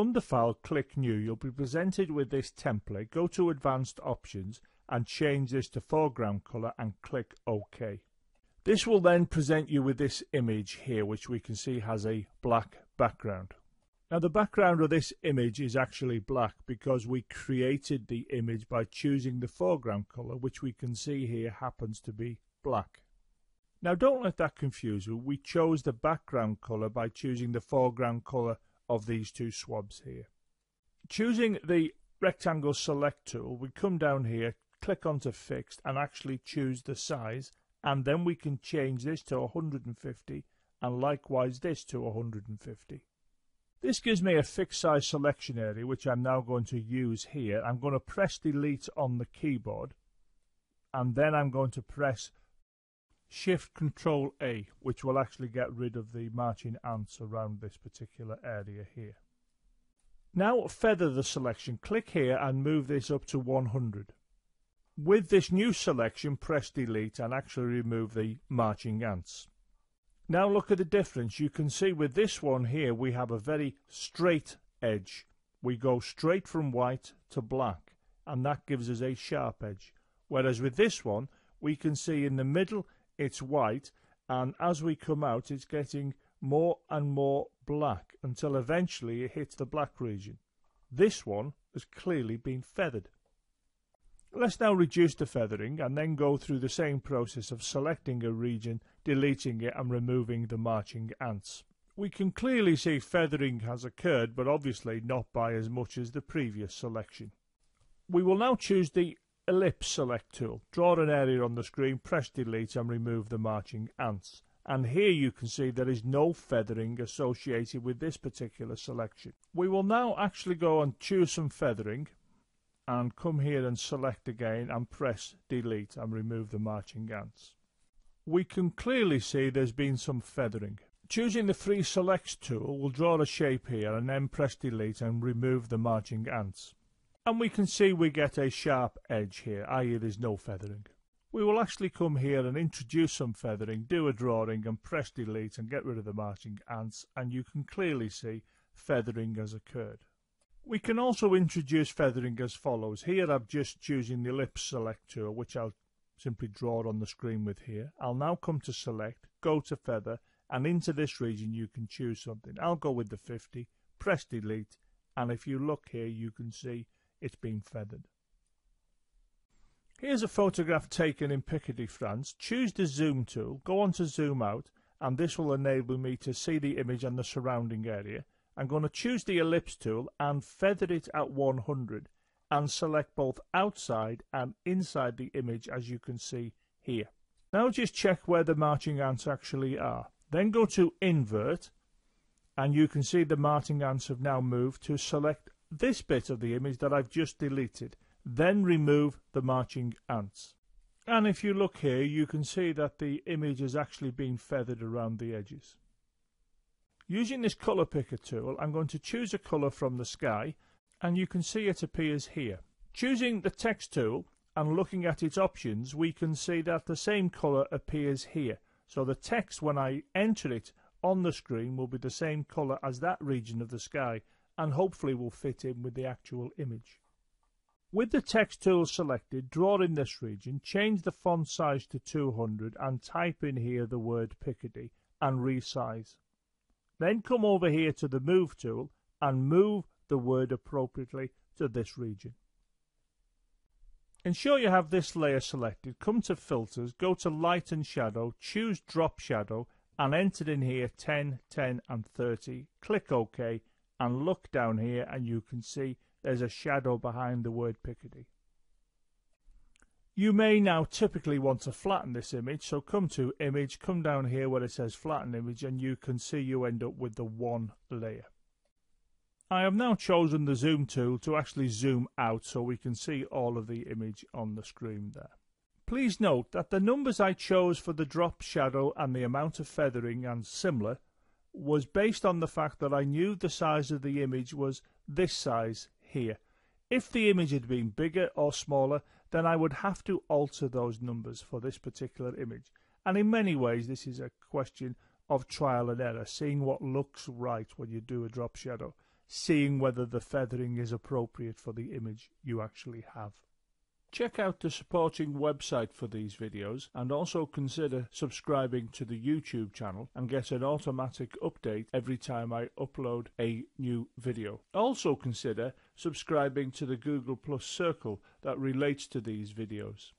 Under File, click New. You'll be presented with this template. Go to Advanced Options and change this to foreground color and click OK. This will then present you with this image here, which we can see has a black background. Now the background of this image is actually black because we created the image by choosing the foreground color, which we can see here happens to be black. Now don't let that confuse you. We chose the background color by choosing the foreground color of these two swabs here. Choosing the rectangle select tool, we come down here, click onto fixed and actually choose the size and then we can change this to 150 and likewise this to 150. This gives me a fixed size selection area which I'm now going to use here. I'm going to press delete on the keyboard and then I'm going to press shift control A which will actually get rid of the marching ants around this particular area here. Now feather the selection, click here and move this up to 100. With this new selection press delete and actually remove the marching ants. Now look at the difference. You can see with this one here we have a very straight edge. We go straight from white to black and that gives us a sharp edge. Whereas with this one we can see in the middle it's white and as we come out it's getting more and more black until eventually it hits the black region. This one has clearly been feathered. Let's now reduce the feathering and then go through the same process of selecting a region, deleting it and removing the marching ants. We can clearly see feathering has occurred but obviously not by as much as the previous selection. We will now choose the ellipse select tool. Draw an area on the screen, press delete and remove the marching ants. And here you can see there is no feathering associated with this particular selection. We will now actually go and choose some feathering and come here and select again and press delete and remove the marching ants. We can clearly see there's been some feathering. Choosing the free selects tool will draw a shape here and then press delete and remove the marching ants. And we can see we get a sharp edge here, i.e. there's no feathering. We will actually come here and introduce some feathering, do a drawing and press delete and get rid of the marching ants and you can clearly see feathering has occurred. We can also introduce feathering as follows. Here I'm just choosing the ellipse select tool, which I'll simply draw on the screen with here. I'll now come to select, go to feather, and into this region you can choose something. I'll go with the 50, press delete, and if you look here you can see it's been feathered. Here's a photograph taken in Picardy, France. Choose the zoom tool, go on to zoom out, and this will enable me to see the image and the surrounding area. I'm going to choose the ellipse tool and feather it at 100 and select both outside and inside the image as you can see here. Now just check where the marching ants actually are. Then go to invert and you can see the marching ants have now moved to select this bit of the image that I've just deleted. Then remove the marching ants. And if you look here you can see that the image has actually been feathered around the edges. Using this colour picker tool, I'm going to choose a colour from the sky, and you can see it appears here. Choosing the text tool and looking at its options, we can see that the same colour appears here. So the text, when I enter it on the screen, will be the same colour as that region of the sky, and hopefully will fit in with the actual image. With the text tool selected, draw in this region, change the font size to 200 and type in here the word Picardy and resize. Then come over here to the Move tool and move the word appropriately to this region. Ensure you have this layer selected. Come to Filters, go to Light and Shadow, choose Drop Shadow and enter in here 10, 10 and 30. Click OK and look down here and you can see there's a shadow behind the word Picardy. You may now typically want to flatten this image, so come to Image, come down here where it says Flatten Image, and you can see you end up with the one layer. I have now chosen the Zoom tool to actually zoom out so we can see all of the image on the screen there. Please note that the numbers I chose for the drop shadow and the amount of feathering and similar was based on the fact that I knew the size of the image was this size here. If the image had been bigger or smaller, then I would have to alter those numbers for this particular image. And in many ways, this is a question of trial and error, seeing what looks right when you do a drop shadow. seeing whether the feathering is appropriate for the image you actually have. Check out the supporting website for these videos and also consider subscribing to the YouTube channel and get an automatic update every time I upload a new video. Also consider subscribing to the Google Plus Circle that relates to these videos.